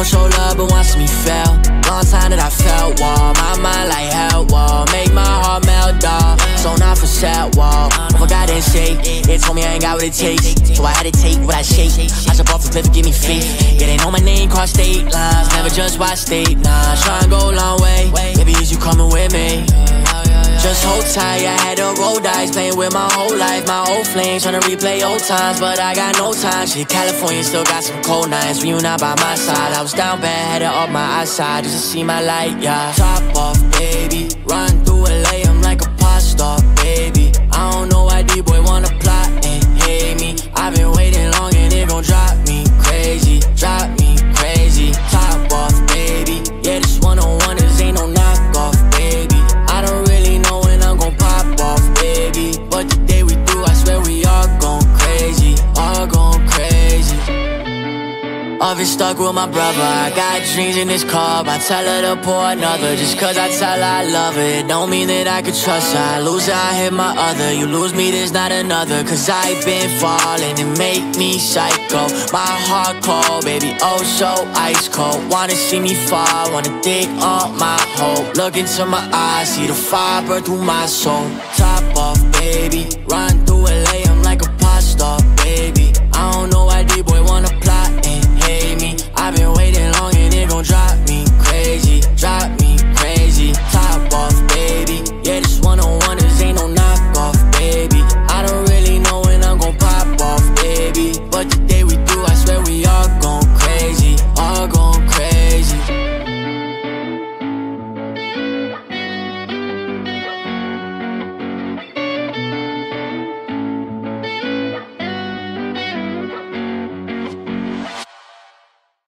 don't show love but wants me fail. Long time that I felt wall My mind like hell wall Make my heart melt dog So not for set wall I forgot that shit. They told me I ain't got what it takes. So I had to take what I shake. I jump off the cliff and give me faith Yeah they know my name cross state lines. Never just watch state. Nah Try and go a long way. Baby is you coming with me. Just hold tight, I had to roll dice, playing with my whole life, my old flames, trying to replay old times, but I got no time. Shit, California still got some cold nights when you not by my side. I was down bad, had to up my eyesight just to see my light, yeah. Top off, baby, Been stuck with my brother. I got dreams in this car. I tell her to pour another. Just cause I tell her I love her. It don't mean that I could trust her. I lose her, I hit my other. You lose me, there's not another. Cause I've been falling and make me psycho. My heart cold, baby, oh so ice cold. Wanna see me fall, wanna dig on my hope. Look into my eyes, see the fire burn through my soul. Top off, baby, run through a baby.